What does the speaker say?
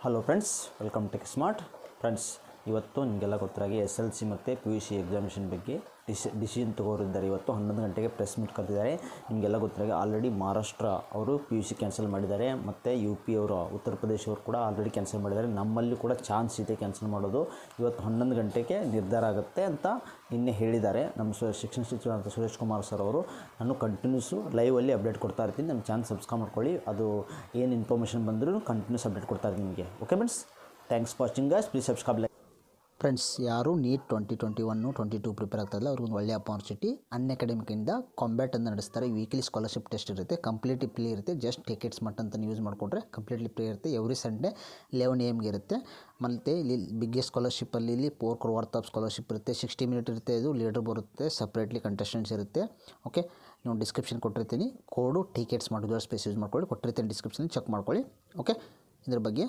Hello friends welcome to smart friends ಇವತ್ತು ನಿಮಗೆಲ್ಲ ಗೊತ್ತಾಗಿ ಎಸ್ ಎಲ್ ಸಿ ಮತ್ತು ಪಿ ಯು ಸಿ ಎಕ್ಸಾಮಿನೇಷನ್ ಬಗ್ಗೆ ಡಿಸ್, ಡಿಸಿಷನ್ ತಗೋರಿದ್ದಾರೆ. ಇವತ್ತು ಹನ್ನೊಂದು ಗಂಟೆಗೆ ಪ್ರೆಸ್ ಮೀಟ್ ಕರೆದಿದ್ದಾರೆ. ನಿಮಗೆಲ್ಲ ಗೊತ್ತಾಗಿ ಆಲ್ರೆಡಿ ಮಹಾರಾಷ್ಟ್ರ ಅವರು ಪಿ ಯು ಸಿ ಕ್ಯಾನ್ಸಲ್ ಮಾಡಿದ್ದಾರೆ. ಮತ್ತು ಯು ಪಿ ಅವರು, ಉತ್ತರ ಪ್ರದೇಶ ಅವರು ಕೂಡ ಆಲ್ರೆಡಿ ಕ್ಯಾನ್ಸಲ್ ಮಾಡಿದ್ದಾರೆ. ನಮ್ಮಲ್ಲಿ ಕೂಡ ಚಾನ್ಸ್ ಇದೆ ಕ್ಯಾನ್ಸಲ್ ಮಾಡೋದು. ಇವತ್ತು ಹನ್ನೊಂದು ಗಂಟೆಗೆ ನಿರ್ಧಾರ ಆಗುತ್ತೆ ಅಂತ ನಿನ್ನೆ ಹೇಳಿದ್ದಾರೆ. ನಮ್ಮ ಶಿಕ್ಷಣ ಸಚಿವರಾದ ಸುರೇಶ್ ಕುಮಾರ್ ಸರ್ ಅವರು. ನಾನು ಕಂಟಿನ್ಯೂಸು ಲೈವಲ್ಲಿ ಅಪ್ಡೇಟ್ ಕೊಡ್ತಾ ಇರ್ತೀನಿ. ನಮ್ಮ ಚಾನ್ಸ್ ಸಬ್ಸ್ಕ್ರೈಬ್ ಮಾಡ್ಕೊಳ್ಳಿ. ಅದು ಏನು ಇನ್ಫಾರ್ಮೇಷನ್ ಬಂದರೂ ಕಂಟಿನ್ಯೂಸ್ ಅಪ್ಡೇಟ್ ಕೊಡ್ತಾ ಇರ್ತೀನಿ ನಿಮಗೆ. Okay friends thanks for watching guys please subscribe friends, ಯಾರು NEET twenty twenty one twenty two prepare ಆಗ್ತಾಯಿಲ್ಲ ಅವ್ರಿಗೊಂದು ಒಳ್ಳೆ ಅಪಾರ್ಚುನಿಟಿ ಅನ್ ಅಕಾಡೆಮಿಕಿಂದ ಕಾಂಬ್ಯಾಟ್ ಅಂತ ನಡೆಸ್ತಾರೆ. ವೀಕ್ಲಿ ಸ್ಕಾಲರ್ಶಿಪ್ ಟೆಸ್ಟ್ ಇರುತ್ತೆ. ಕಂಪ್ಲೀಟ್ಲಿ ಫ್ರೀ ಇರುತ್ತೆ. ಜಸ್ಟ್ ಟಿಕೆಟ್ಸ್ ಮಟ್ಟ ಅಂತ ಯೂಸ್ ಮಾಡಿಕೊಂಡ್ರೆ ಕಂಪ್ಲೀಟ್ಲಿ ಫ್ರೀ ಇರುತ್ತೆ. ಎವ್ರಿ ಸಂಡೇ ಲೆವೆನ್ ಎಮ್ಗೆ ಇರುತ್ತೆ. ಮತ್ತು ಇಲ್ಲಿ ಬಿಗ್ಗೆಸ್ಟ್ ಸ್ಕಾಲರ್ಶಿಪ್ಪಲ್ಲಿ ಇಲ್ಲಿ four crore worth of scholarship ಇರುತ್ತೆ. ಸಿಕ್ಸ್ಟಿ ಮಿನಿಟ್ ಇರುತ್ತೆ ಇದು. ಲೀಡರ್ ಬರುತ್ತೆ. ಸಪ್ರೇಟ್ಲಿ ಕಂಟೆಸ್ಟೆಂಟ್ಸ್ ಇರುತ್ತೆ. ಓಕೆ ನೀವು ಡಿಸ್ಕ್ರಿಪ್ಷನ್ ಕೊಟ್ಟಿರ್ತೀನಿ. ಕೋಡು ಟಿಕೆಟ್ಸ್ ಮಾಡಿದ್ರು ಸ್ಪೇಸ್ ಯೂಸ್ ಮಾಡ್ಕೊಳ್ಳಿ. ಕೊಟ್ಟಿರ್ತೀನಿ ಡಿಸ್ಕ್ರಿಪ್ಷನ್ ಚೆಕ್ ಮಾಡ್ಕೊಳ್ಳಿ. ಓಕೆ ಇದ್ರ ಬಗ್ಗೆ